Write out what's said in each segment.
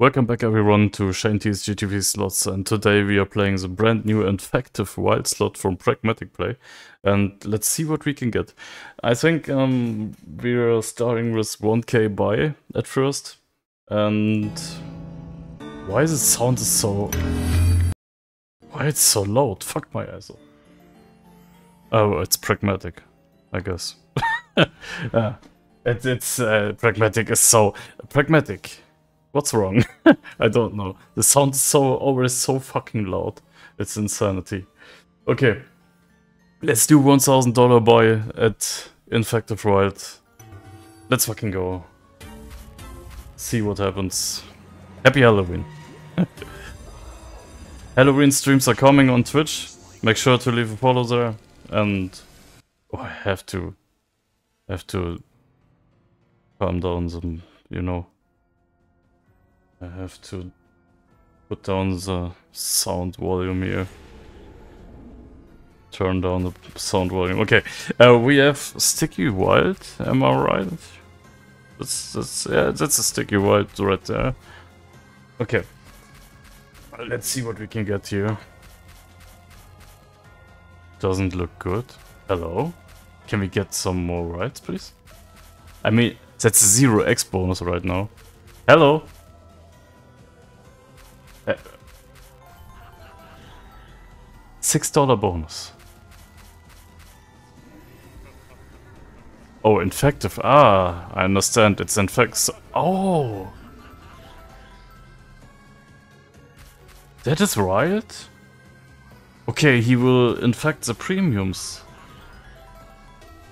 Welcome back everyone to ShaneTSGTV slots and today we are playing the brand new Infective Wild slot from Pragmatic Play and let's see what we can get. I think um, we're starting with 1k buy at first and why is it sound so... Why it's so loud? Fuck my ass. Oh, it's Pragmatic, I guess. uh, it, it's uh, Pragmatic is so... Pragmatic What's wrong? I don't know. The sound is so always so fucking loud. It's insanity. Okay. Let's do $1,000 buy at Infective Wild. Let's fucking go. See what happens. Happy Halloween. Halloween streams are coming on Twitch. Make sure to leave a follow there. And oh, I have to have to calm down some, you know. I have to put down the sound volume here. Turn down the sound volume. Okay, uh, we have Sticky Wild, am I right? That's, that's, yeah, that's a Sticky Wild right there. Okay. Let's see what we can get here. Doesn't look good. Hello? Can we get some more rides, please? I mean, that's a 0x bonus right now. Hello? Six dollar bonus. Oh, infective. Ah, I understand. It's infects. Oh. That is right. Okay, he will infect the premiums.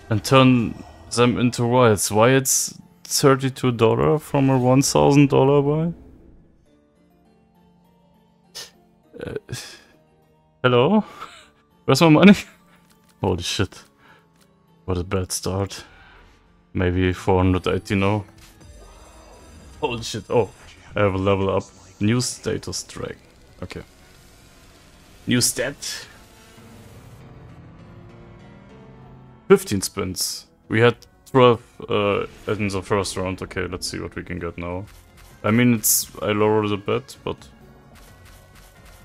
And turn them into riots. Why it's $32 from a $1,000 buy? Uh, hello? Where's my money? Holy shit. What a bad start. Maybe 480 now. Holy shit. Oh, I have a level up. New status drag. Okay. New stat. 15 spins. We had 12 uh, in the first round. Okay, let's see what we can get now. I mean, it's I lowered a bit, but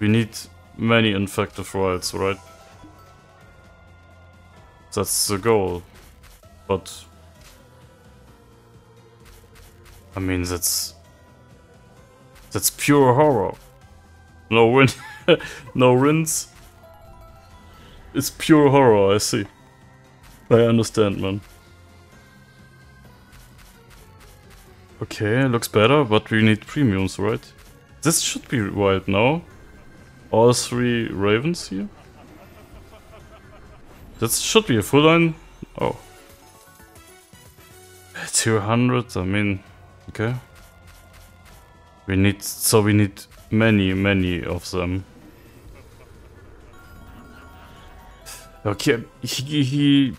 we need many infective riots, right? That's the goal. But... I mean, that's... That's pure horror. No win... no wins. It's pure horror, I see. I understand, man. Okay, looks better, but we need premiums, right? This should be wild now all three ravens here? That should be a full line. Oh. 200, I mean, okay. We need, so we need many, many of them. Okay, he, he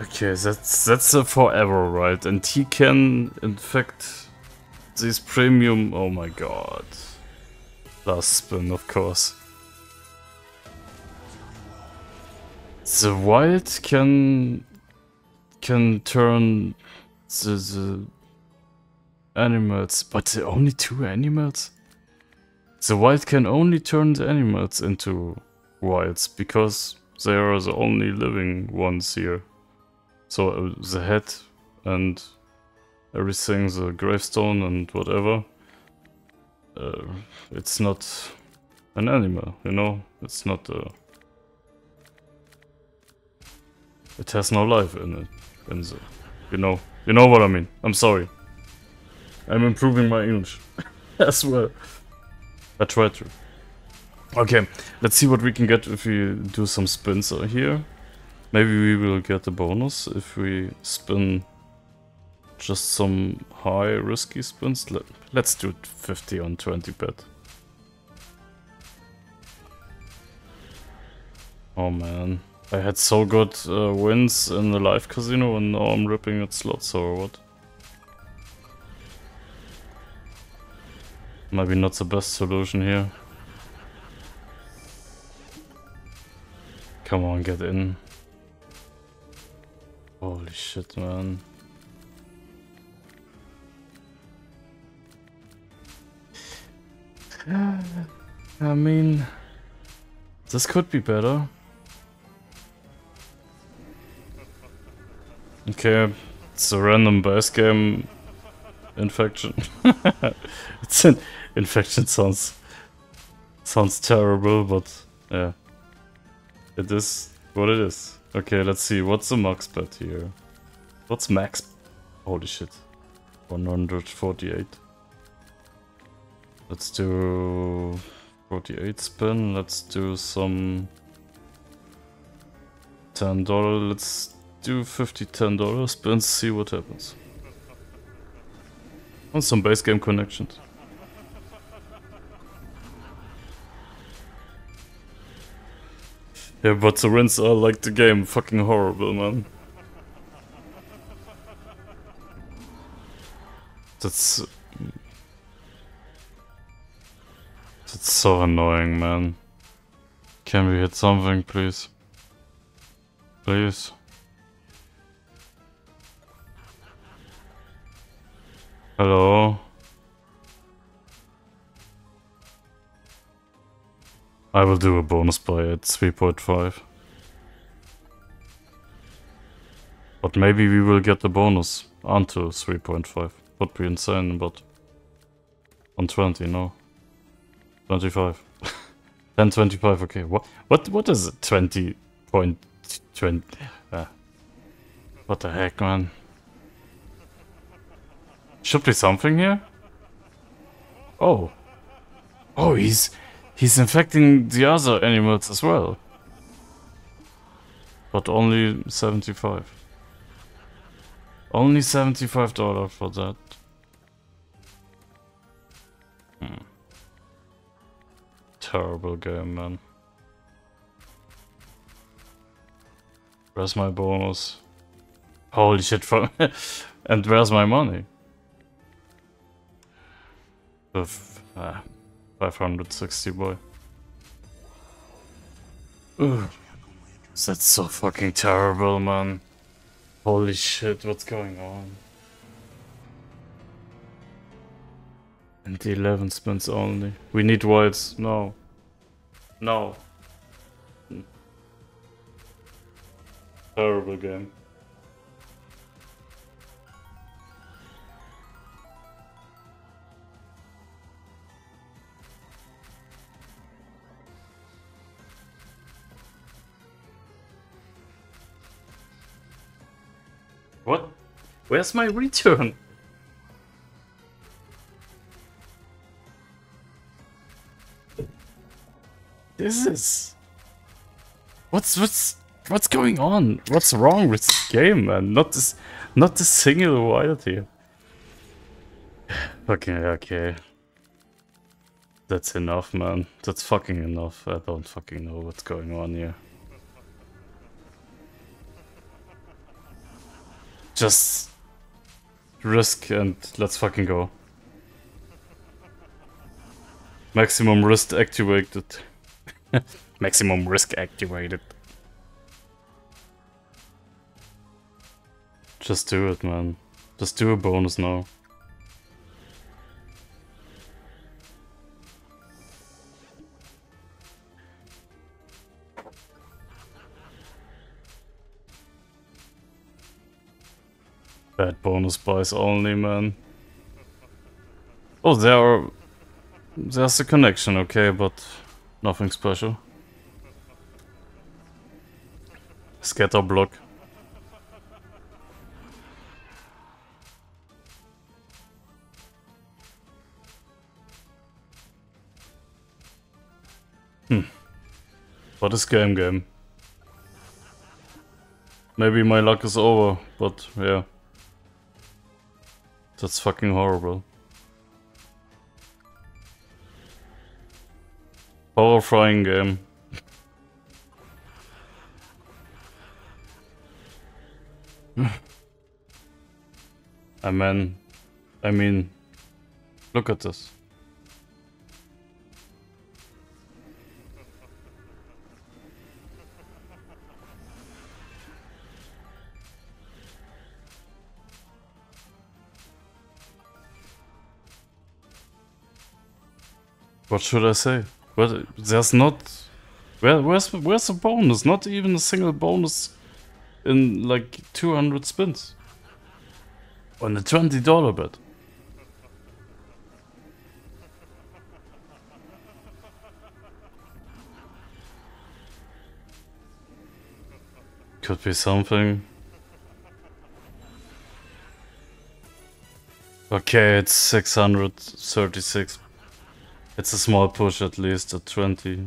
Okay, that's that's a forever, right? And he can infect these premium. Oh my god. Last spin, of course. The wild can can turn the, the animals, but the only two animals? The wild can only turn the animals into wilds because they are the only living ones here. So uh, the head and everything, the gravestone and whatever uh, it's not an animal, you know? It's not a... It has no life in it. In the, you know? You know what I mean? I'm sorry. I'm improving my English as well. I try to. Okay, let's see what we can get if we do some spins here. Maybe we will get a bonus if we spin just some high risky spins. Let, let's do 50 on 20 bet. Oh man. I had so good uh, wins in the live casino and now I'm ripping at slots or what? Maybe not the best solution here. Come on, get in. Holy shit, man. I mean, this could be better. Okay, it's a random base game infection. it's an infection sounds sounds terrible, but yeah. It is what it is. Okay, let's see, what's the max bet here? What's max? Holy shit. 148. Let's do 48 spin. Let's do some $10. Let's do 50 $10 spins, see what happens. On some base game connections. Yeah, but the wins are like the game fucking horrible, man. That's... so annoying, man. Can we hit something, please? Please? Hello? I will do a bonus buy at 3.5. But maybe we will get the bonus onto 3.5 would be insane, but on 20, no. 25. 10, 25, okay. What what what is it? 20 point 20 uh, What the heck man? Should be something here? Oh. Oh he's he's infecting the other animals as well. But only 75. Only $75 for that. Hmm. Terrible game, man. Where's my bonus? Holy shit, from and where's my money? With, uh, 560 boy. Ugh. That's so fucking terrible, man. Holy shit, what's going on? And the 11 spins only. We need whites. No. No. Hmm. Terrible game. What? Where's my return? This is... What's, what's, what's going on? What's wrong with this game, man? Not this, not this single here. Okay, okay. That's enough, man. That's fucking enough. I don't fucking know what's going on here. Just risk and let's fucking go. Maximum risk activated. Maximum risk activated. Just do it, man. Just do a bonus now. Bad bonus buys only, man. Oh, there are... There's a connection, okay, but nothing special. Scatter block. Hmm. What is game game? Maybe my luck is over, but yeah. That's fucking horrible. Horrifying um, game. I mean, I mean, look at this. What should I say? But there's not... Where, where's, where's the bonus? Not even a single bonus in like 200 spins. On a $20 bet. Could be something. Okay, it's 636. It's a small push at least, at 20.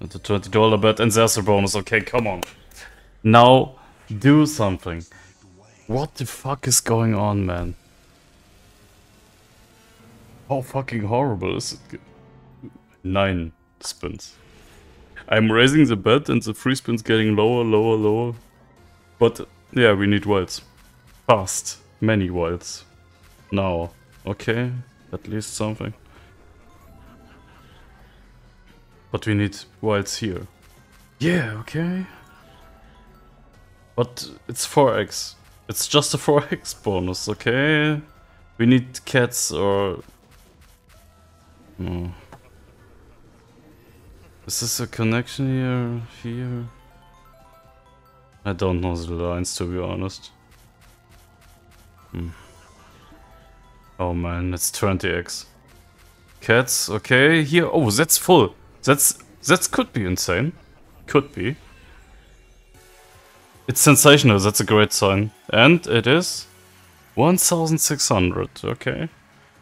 At a $20 bet, and there's a bonus. Okay, come on. Now, do something. What the fuck is going on, man? How fucking horrible is it? Nine spins. I'm raising the bet and the free spin's getting lower, lower, lower. But yeah, we need wilds. Fast. Many wilds. Now. Okay, at least something. But we need wilds here. Yeah, okay. But it's 4x. It's just a 4x bonus, okay? We need cats or... No. Is this a connection here? Here? I don't know the lines to be honest. Hmm. Oh man, it's 20x. Cats, okay, here, oh, that's full. That's, that could be insane. Could be. It's sensational, that's a great sign. And it is 1600, okay.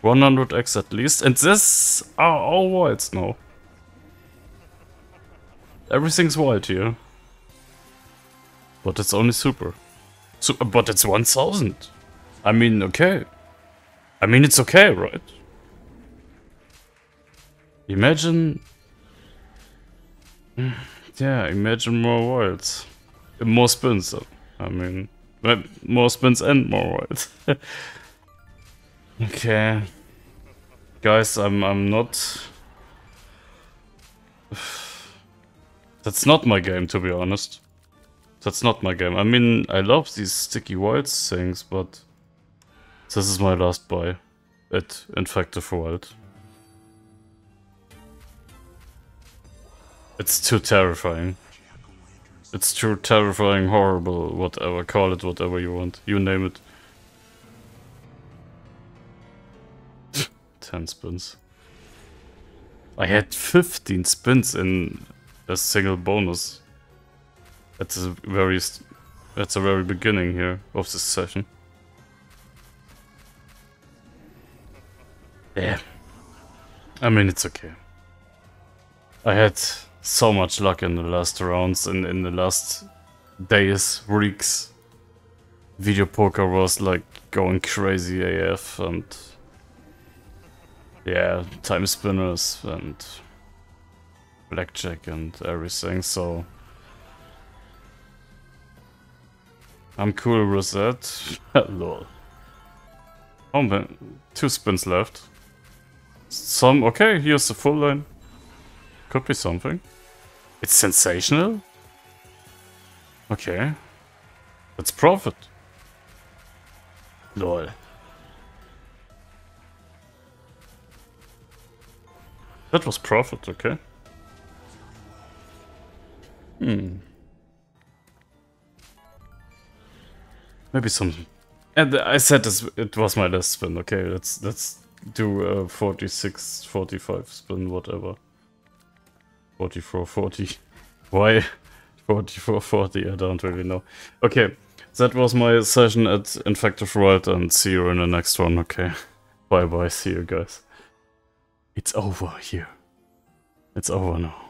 100x at least, and this are all wilds now. Everything's wild here. But it's only super. So, uh, but it's 1000. I mean, okay. I mean, it's okay, right? Imagine... Yeah, imagine more wilds. More spins. I mean, more spins and more wilds. okay. Guys, I'm, I'm not... That's not my game, to be honest. That's not my game. I mean, I love these sticky wilds things, but... This is my last buy at Infective Wild. It's too terrifying. It's too terrifying, horrible, whatever. Call it whatever you want. You name it. 10 spins. I had 15 spins in a single bonus. At the very, at the very beginning here of this session. Yeah. I mean, it's okay. I had so much luck in the last rounds and in the last days, weeks. Video poker was like going crazy AF and yeah, time spinners and blackjack and everything, so I'm cool with that. Lol. Oh man, two spins left. Some, okay, here's the full line. Could be something. It's sensational? Okay. Let's profit. Lol. That was profit, okay. Hmm. Maybe some... And I said this, it was my last spin, okay, let's, let's do a 46, 45 spin, whatever. 44, 40. Why 44, 40? I don't really know. Okay, that was my session at Infective Wild and see you in the next one, okay? Bye bye, see you guys. It's over here. It's over now.